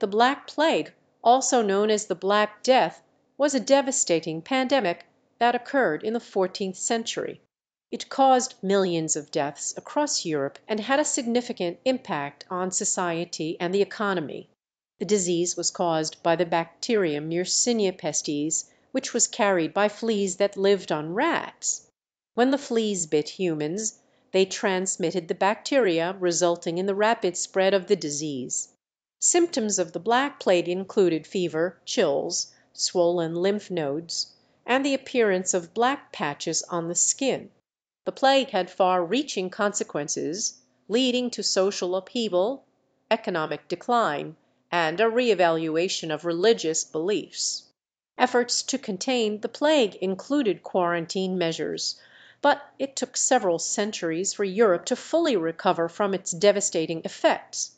The Black Plague, also known as the Black Death, was a devastating pandemic that occurred in the fourteenth century. It caused millions of deaths across Europe, and had a significant impact on society and the economy. The disease was caused by the bacterium Yersinia pestis, which was carried by fleas that lived on rats. When the fleas bit humans they transmitted the bacteria, resulting in the rapid spread of the disease. Symptoms of the Black Plague included fever, chills, swollen lymph nodes, and the appearance of black patches on the skin. The plague had far reaching consequences, leading to social upheaval, economic decline, and a re evaluation of religious beliefs. Efforts to contain the plague included quarantine measures, but it took several centuries for Europe to fully recover from its devastating effects.